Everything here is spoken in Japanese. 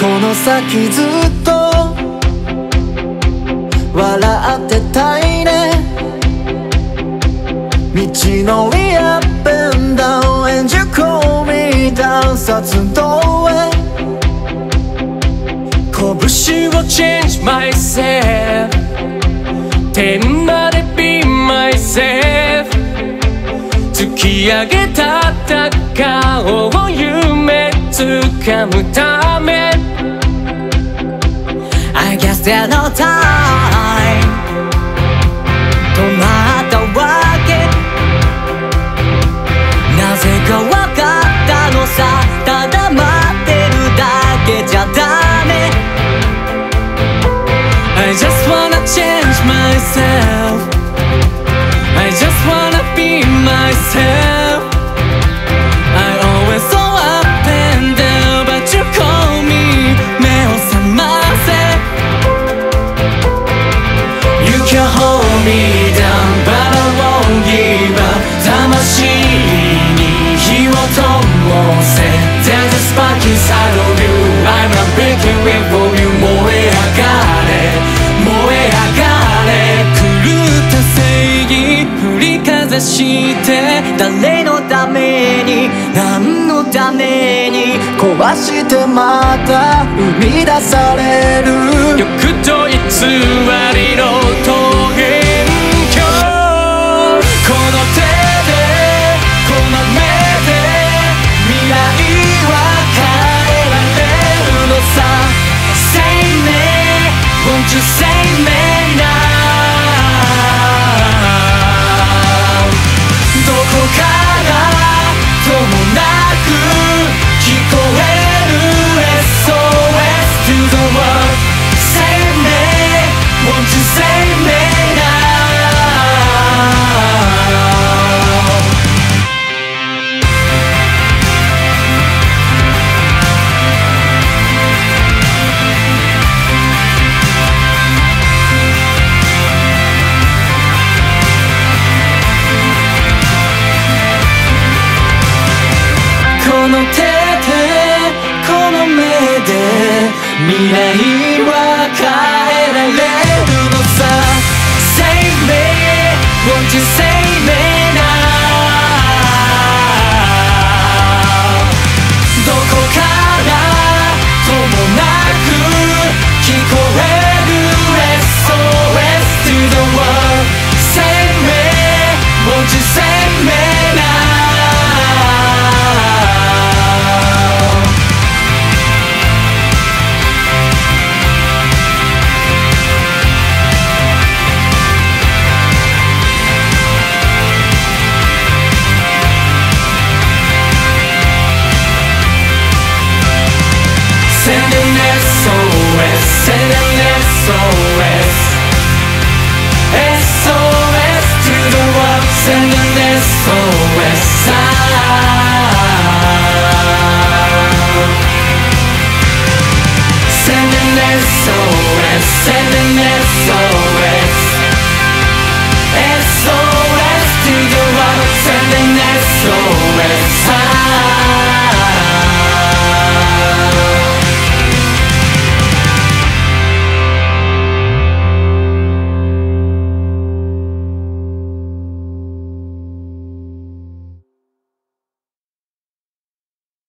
この先ずっと笑ってたいね。道のりアップンダウン And you call me ダンサツドへ拳を change myself 天まで be myself 突き上げた高を夢掴むため。Guess there's no time して誰のために何のために壊してまた生み出される？欲と偽りの桃 未来は変えられるのさ Save me Won't you save me Send this SOS West Side